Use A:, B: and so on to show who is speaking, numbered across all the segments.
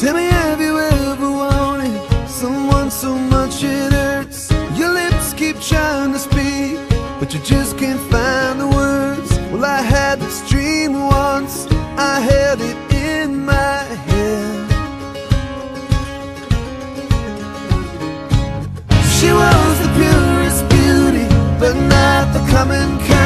A: Tell me, have you ever wanted someone so much it hurts? Your lips keep trying to speak, but you just can't find the words. Well, I had this dream once, I had it in my head. She was the purest beauty, but not the common kind.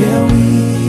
A: eu ia.